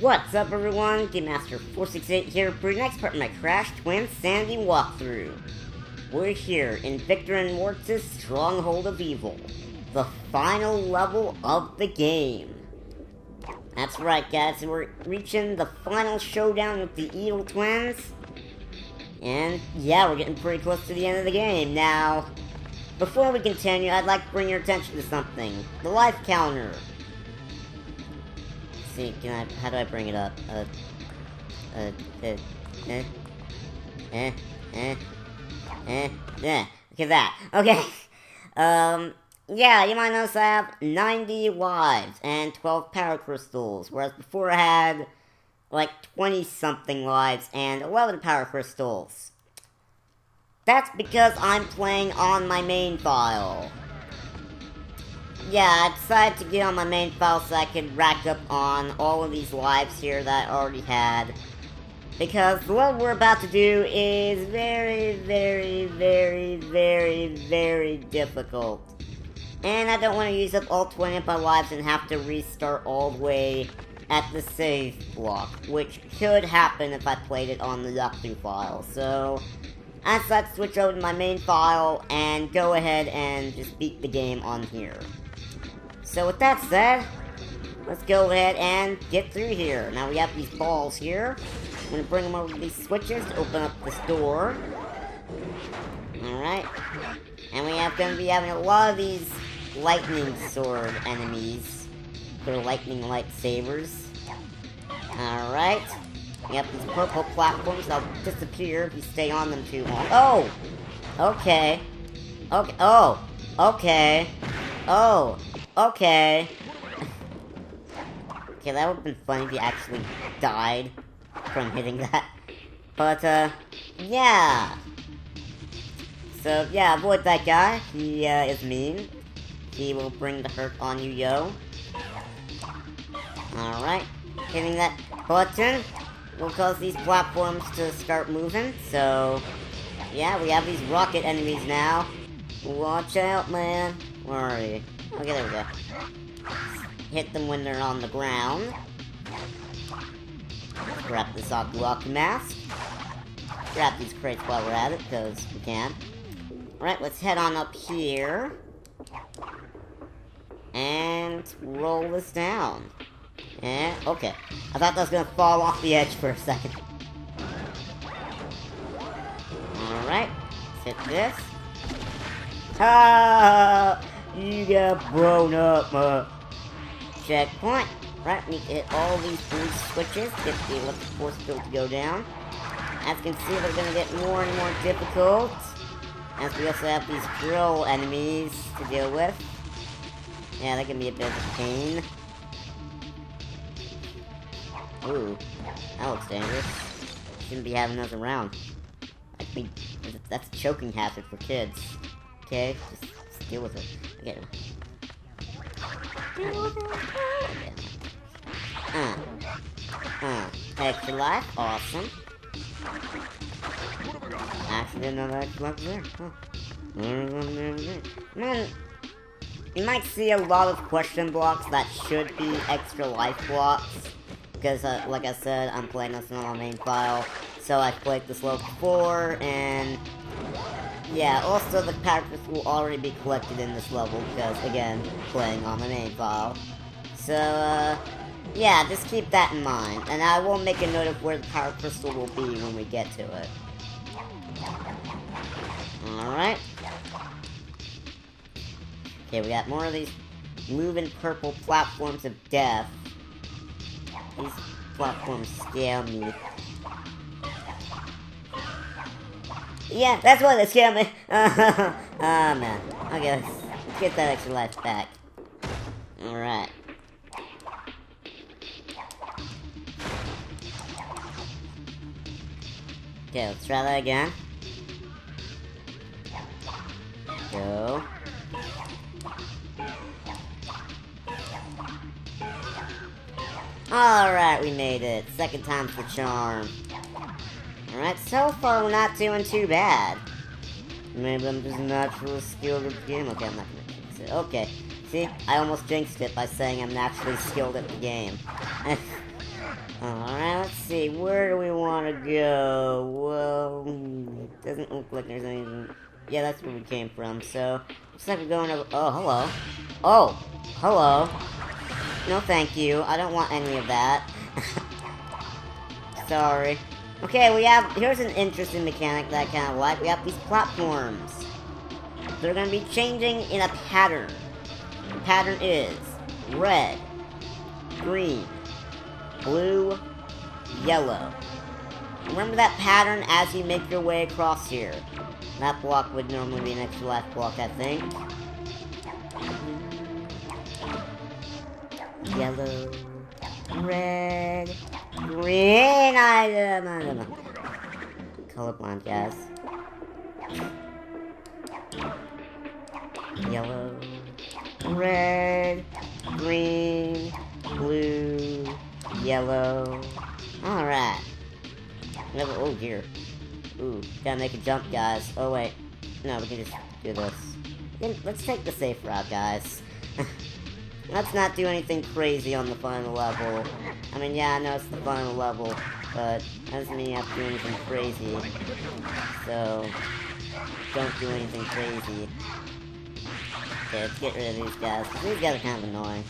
What's up everyone, Game Master 468 here for the next part of my Crash Twin Sandy walkthrough. We're here in Victor and Moritz' Stronghold of Evil, the final level of the game. That's right guys, we're reaching the final showdown with the Evil Twins. And yeah, we're getting pretty close to the end of the game. Now, before we continue, I'd like to bring your attention to something. The life counter how do I bring it up? Uh, uh, uh, eh, eh, eh, eh, yeah, look at that. Okay, um, yeah, you might notice I have 90 lives and 12 power crystals, whereas before I had, like, 20-something lives and 11 power crystals. That's because I'm playing on my main file yeah, I decided to get on my main file so I could rack up on all of these lives here that I already had. Because what we're about to do is very, very, very, very, very difficult. And I don't want to use up all 20 of my lives and have to restart all the way at the save block, which could happen if I played it on the walkthrough file. So, I decided to switch over to my main file and go ahead and just beat the game on here. So with that said, let's go ahead and get through here. Now we have these balls here. I'm gonna bring them over these switches to open up this door. Alright. And we have gonna be having a lot of these lightning sword enemies. They're lightning lightsabers. Alright. We have these purple platforms that'll disappear if you stay on them too long. Oh! Okay. Okay. Oh! Okay. Oh! Okay. okay, that would've been funny if he actually died from hitting that. But, uh, yeah. So, yeah, avoid that guy. He, uh, is mean. He will bring the hurt on you, yo. Alright. Hitting that button will cause these platforms to start moving, so... Yeah, we have these rocket enemies now. Watch out, man. Where are you? Okay, there we go. Hit them when they're on the ground. Grab this Aqua mask. Grab these crates while we're at it, because we can. Alright, let's head on up here. And roll this down. And, okay. I thought that was gonna fall off the edge for a second. Alright, let's hit this. Ah! You got blown up, uh, checkpoint. Right, we hit all these blue switches, get the electric force field to go down. As you can see, they're gonna get more and more difficult. As we also have these drill enemies to deal with. Yeah, that can be a bit of a pain. Ooh, that looks dangerous. Shouldn't be having those around. I think that's a choking hazard for kids. Okay, just deal with it. With. Uh. Uh. Extra life. Awesome. Actually didn't that extra life there. Huh. Man, you might see a lot of question blocks that should be extra life blocks. Because, uh, like I said, I'm playing this on my main file. So I've played this level before, and yeah, also the characters will already be collected in this level, because, again, playing on the main file. So, uh, yeah, just keep that in mind. And I will make a note of where the power crystal will be when we get to it. Alright. Okay, we got more of these moving purple platforms of death. These platforms scare me. Yeah, that's why they scared me. Oh, man. Okay, let's, let's get that extra life back. Alright. Okay, let's try that again. Go. Alright, we made it. Second time for charm. So far we're not doing too bad. Maybe I'm just naturally skilled at the game. Okay, I'm not gonna jinx it. Okay. See, I almost jinxed it by saying I'm naturally skilled at the game. Alright, let's see. Where do we want to go? Well, it doesn't look like there's anything... Yeah, that's where we came from, so... Looks like we're going over... Oh, hello. Oh, hello. No, thank you. I don't want any of that. Sorry. Okay, we have... Here's an interesting mechanic that I kind of like. We have these platforms. They're going to be changing in a pattern. The pattern is red, green, blue, yellow. Remember that pattern as you make your way across here. That block would normally be next to last block, I think. Yellow, red, green, I don't know. Colorblind, guys. Yellow, red, green, blue, yellow. Alright. Oh dear. Ooh, gotta make a jump, guys. Oh wait. No, we can just do this. Let's take the safe route, guys. Let's not do anything crazy on the final level. I mean, yeah, I know it's the final level, but that doesn't mean you have to do anything crazy. So, don't do anything crazy. Okay, let's get rid of these guys. These guys are kind of annoying.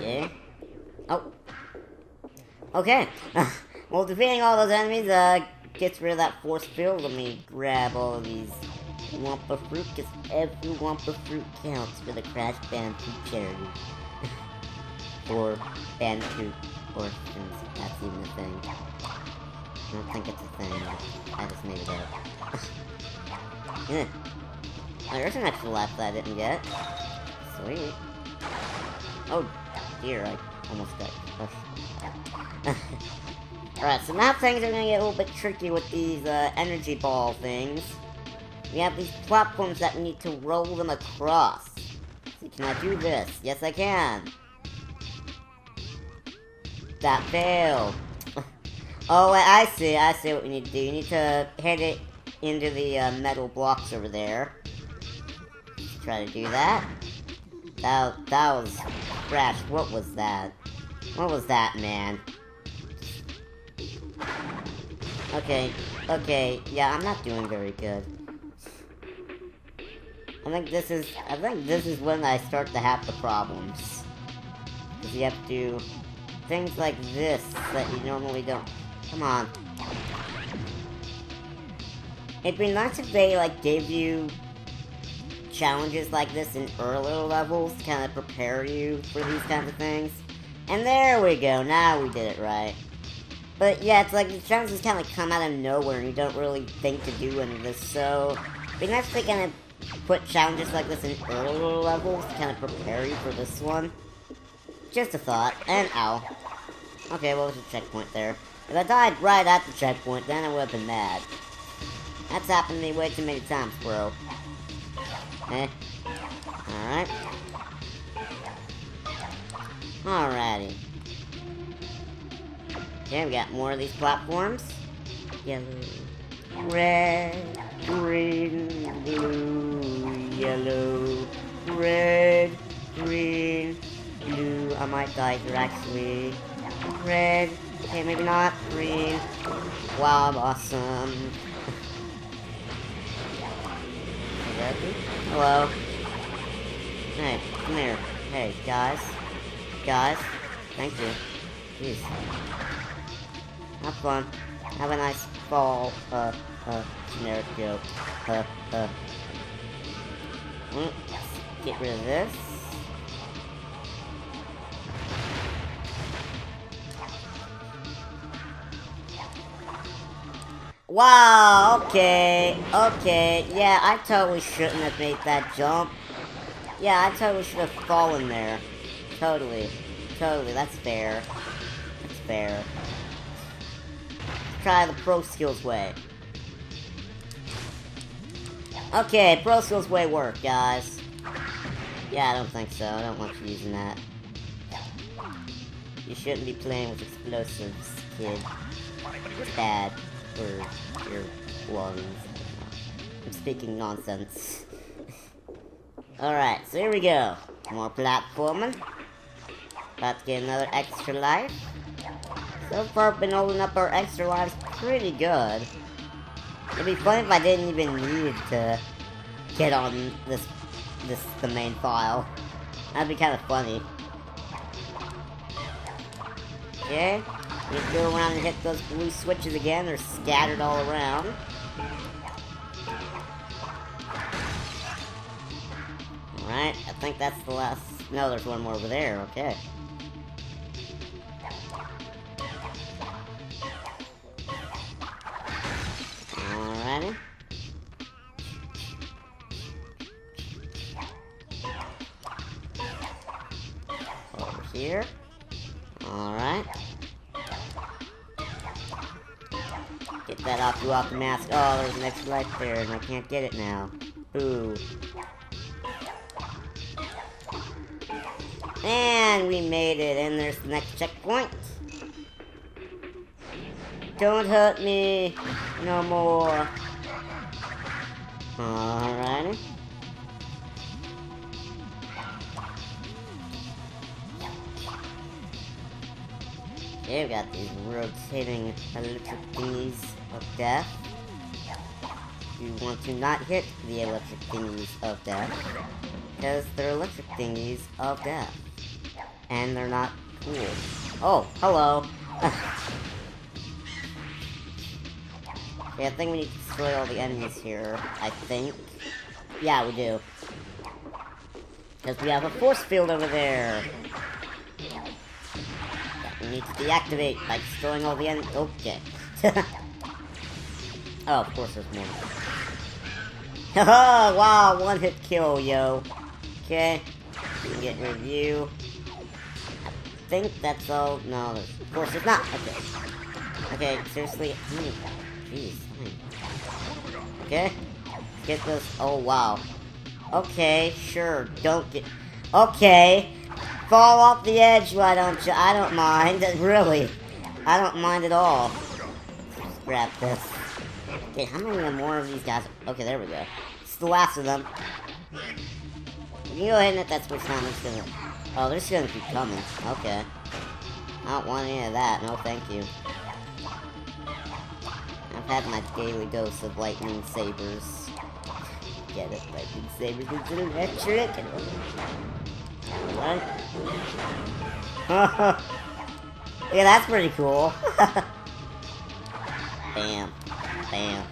Yeah? Oh. Okay. well, defeating all those enemies, uh, gets rid of that force field. Let me grab all of these Wumpa fruit, because every Wumpa fruit counts for the Crash Bandicoot charity. or Bandicoot orphans, that's even a thing. I don't think it's a thing. I just made it up. yeah. There's an extra life that I didn't get. Sweet. Oh, dear, I almost got crushed. Alright, so now things are gonna get a little bit tricky with these uh, energy ball things. We have these platforms that we need to roll them across. Can I do this? Yes, I can. That failed. oh, I see. I see what we need to do. You need to hit it into the uh, metal blocks over there. Let's try to do that. That, that was... Crash, what was that? What was that, man? Okay, okay, yeah, I'm not doing very good. I think this is, I think this is when I start to have the problems. Because you have to do things like this that you normally don't. Come on. It'd be nice if they, like, gave you challenges like this in earlier levels to kind of prepare you for these kinds of things. And there we go, now we did it right. But yeah, it's like the challenges kind of like come out of nowhere and you don't really think to do any of this, so... It'd be nice if they kind of put challenges like this in earlier levels to kind of prepare you for this one. Just a thought, and ow. Okay, what was the checkpoint there? If I died right at the checkpoint, then I would have been mad. That's happened to me way too many times, bro. Eh. Alright. Alrighty. Okay, we got more of these platforms. Yellow, red, green, blue, yellow, red, green, blue. I might die here actually. Red, okay, maybe not. Green. Wow, awesome. Hello. Hey, come here. Hey, guys. Guys. Thank you. Jeez. Have fun. Have a nice fall. Uh, uh, generic joke. Uh, uh. Mm, get rid of this. Wow, okay, okay, yeah, I totally shouldn't have made that jump. Yeah, I totally should have fallen there. Totally, totally, that's fair. That's fair. Let's try the pro skills way. Okay, pro skills way work, guys. Yeah, I don't think so. I don't want you using that. You shouldn't be playing with explosives, kid. It's bad for your lungs. I'm speaking nonsense. Alright, so here we go. More platforming. About to get another extra life. So far, been holding up our extra lives pretty good. It'd be fun if I didn't even need to get on this, this, the main file. That'd be kind of funny. Okay, you go around and hit those blue switches again, they're scattered all around. Alright, I think that's the last... No, there's one more over there, okay. Mask. Oh, there's an extra life there, and I can't get it now. Ooh. And we made it, and there's the next checkpoint. Don't hurt me no more. Alrighty. We got these rotating electric thingies of death. You want to not hit the electric thingies of death, because they're electric thingies of death. And they're not cool. Oh, hello. yeah, I think we need to destroy all the enemies here, I think. Yeah, we do. Because we have a force field over there. We need to deactivate by destroying all the enemies. Okay. oh, of course there's more. Haha, oh, wow, one hit kill, yo. Okay. We get rid of you. I think that's all. No, of course it's not. Okay. Okay, seriously. Jeez. Okay. Get this. Oh, wow. Okay, sure. Don't get. Okay. Fall off the edge, why don't you? I don't mind. Really. I don't mind at all. Grab this. Okay, how many more of these guys? Okay, there we go. It's the last of them. You go ahead and hit that switch now. Gonna. Oh, they're just gonna keep coming. Okay. I don't want any of that. No, thank you. I've had my daily dose of lightning sabers. Get it? Lightning sabers into electric. What? yeah, that's pretty cool. Bam. Bam.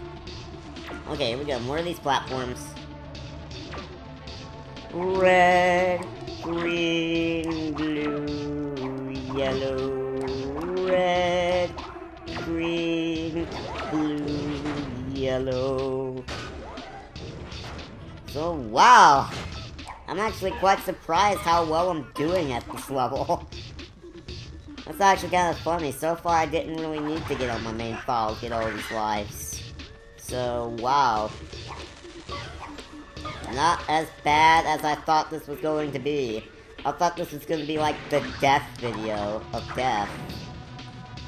Okay, here we go. More of these platforms. Red, green, blue, yellow, red, green, blue, yellow. So, wow! I'm actually quite surprised how well I'm doing at this level. That's actually kind of funny. So far, I didn't really need to get on my main file to get all these lives. So, wow. Not as bad as I thought this was going to be. I thought this was going to be like the death video of death.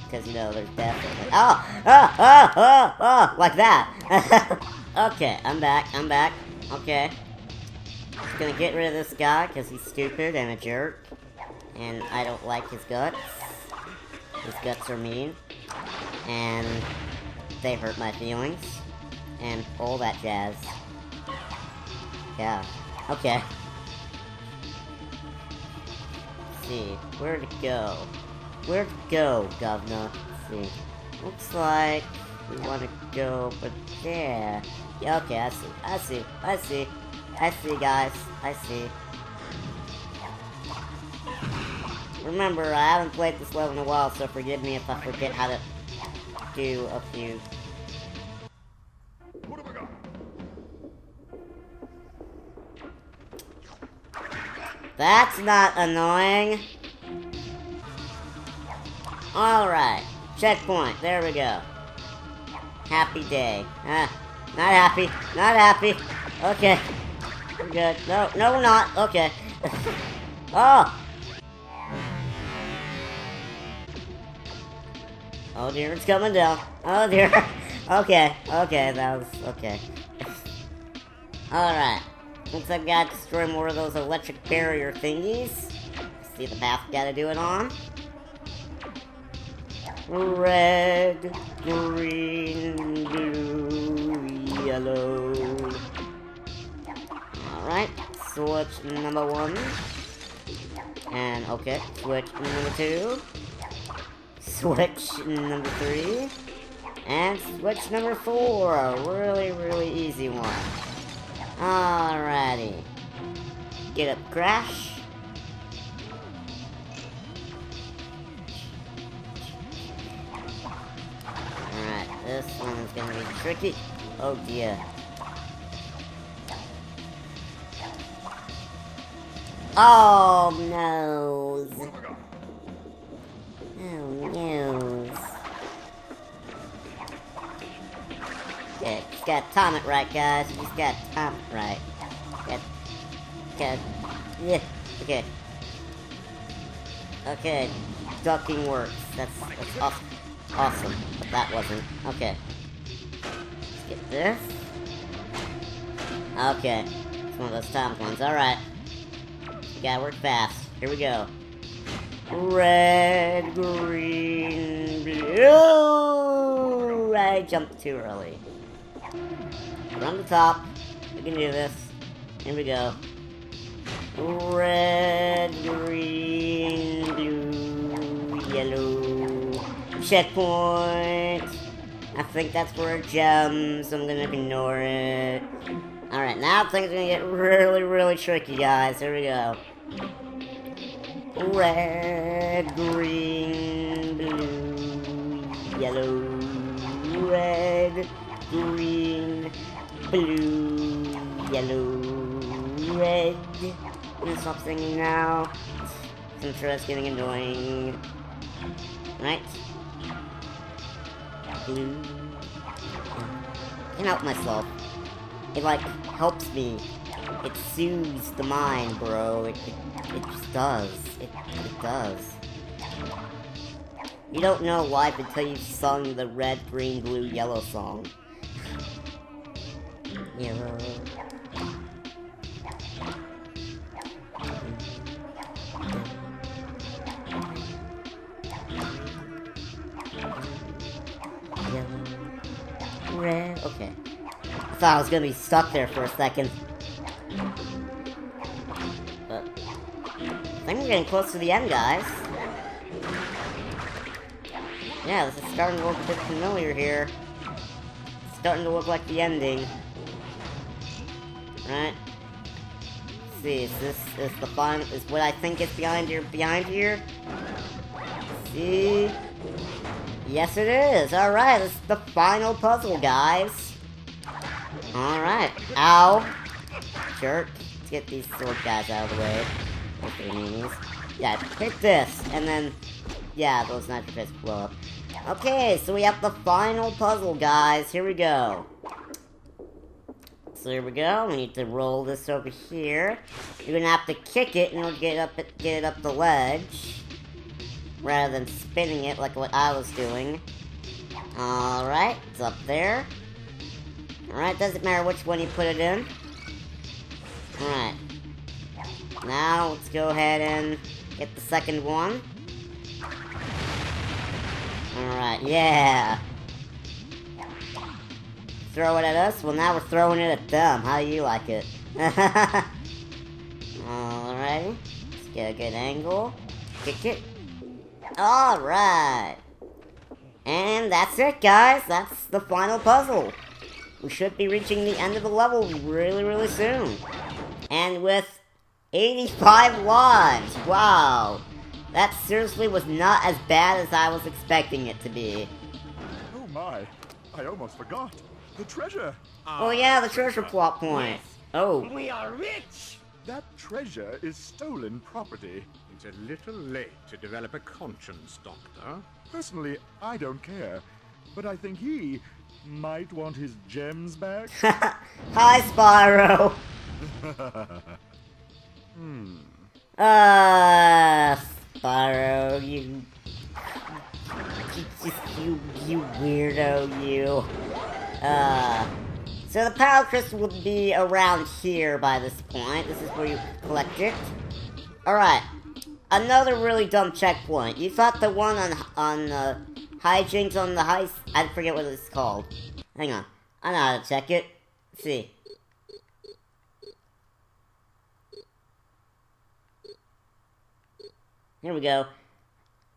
Because, you know, there's death in. Oh! Ah, oh! Ah, oh! Ah, oh! Oh! Like that! okay, I'm back. I'm back. Okay. Just gonna get rid of this guy because he's stupid and a jerk. And I don't like his guts. His guts are mean. And they hurt my feelings. And all that jazz. Yeah. Okay. Let's see. Where to go? Where to go, governor? Let's see. Looks like we want to go, but there. Yeah, okay, I see. I see. I see. I see, guys. I see. Remember, I haven't played this level in a while, so forgive me if I forget how to do a few. That's not annoying. Alright. Checkpoint. There we go. Happy day. Ah, not happy. Not happy. Okay. We're good. No, no we're not. Okay. oh! Oh dear, it's coming down. Oh dear. okay, okay, that was... okay. Alright. Looks like I gotta destroy more of those electric barrier thingies. See the path gotta do it on. red, green, blue, yellow. Alright, switch number one. And, okay, switch number two. Switch number three. And switch number four. A Really, really easy one. Alrighty. Get up, Crash. Alright, this one is gonna be tricky. Oh dear. Oh, no. Just gotta time it right, guys. You just gotta time it right. Got, got, yeah, okay. Okay, ducking works. That's, that's awesome. Awesome, but that wasn't. Okay. Let's get this. Okay. It's one of those timed ones. Alright. Gotta work fast. Here we go. Red, green, blue. I jumped too early. From the top. We can do this. Here we go. Red, green, blue, yellow. Checkpoint. I think that's a gem, so I'm gonna ignore it. Alright, now things are gonna get really, really tricky, guys. Here we go. Red, green, blue, yellow. Red, green, blue, yellow, red. I'm gonna stop singing now. I'm sure that's getting annoying. Right? Blue. Can't help myself. It like helps me. It soothes the mind, bro. It, it, it just does. It, it does. You don't know life until you've sung the red, green, blue, yellow song. Yellow. Red. Okay. I thought I was gonna be stuck there for a second. But I think we're getting close to the end, guys. Yeah, this is starting to look a bit familiar here. It's starting to look like the ending. Right? Let's see, is this is the fun is what I think is behind here behind here? see? Yes it is! Alright, this is the final puzzle, guys. Alright. Ow. Jerk. Let's get these sword guys out of the way. Meanies. Yeah, hit this, and then yeah, those nitro fists blow up. Okay, so we have the final puzzle, guys. Here we go. So here we go. We need to roll this over here. You're gonna have to kick it and to get up it, get it up the ledge, rather than spinning it like what I was doing. All right, it's up there. All right, doesn't matter which one you put it in. All right. Now let's go ahead and get the second one. Alright, yeah. Throw it at us? Well, now we're throwing it at them. How do you like it? Alright. Let's get a good angle. Kick it. Alright. And that's it, guys. That's the final puzzle. We should be reaching the end of the level really, really soon. And with 85 lives. Wow. That seriously was not as bad as I was expecting it to be. Oh my, I almost forgot. The treasure. Oh yeah, the treasure plot point. Oh. We are rich! That treasure is stolen property. It's a little late to develop a conscience, Doctor. Personally, I don't care. But I think he might want his gems back. Hi, Spyro. hmm. Ah, Spyro, you, you you you weirdo, you. Uh, so the power crystal would be around here by this point. This is where you collect it. All right, another really dumb checkpoint. You thought the one on on uh, hijinks on the heist. I forget what it's called. Hang on. I know how to check it. Let's see. Here we go.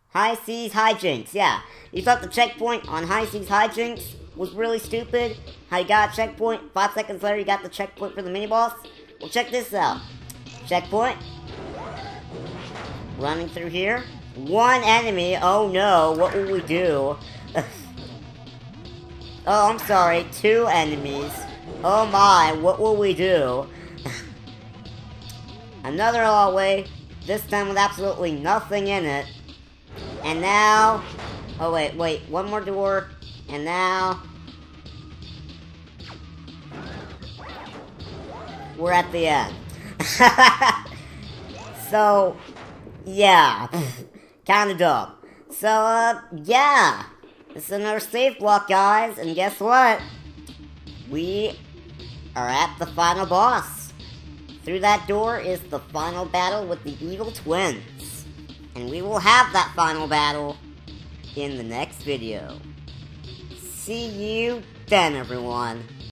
High Seas Hijinks, yeah. You thought the checkpoint on High Seas Hijinks was really stupid? How you got a checkpoint, five seconds later you got the checkpoint for the mini-boss? Well, check this out. Checkpoint. Running through here. One enemy, oh no, what will we do? oh, I'm sorry, two enemies. Oh my, what will we do? Another hallway, this time with absolutely nothing in it. And now... Oh, wait, wait. One more door. And now... We're at the end. so, yeah. Kinda dumb. So, uh, yeah. It's another safe block, guys. And guess what? We are at the final boss. Through that door is the final battle with the evil twins. And we will have that final battle in the next video. See you then, everyone.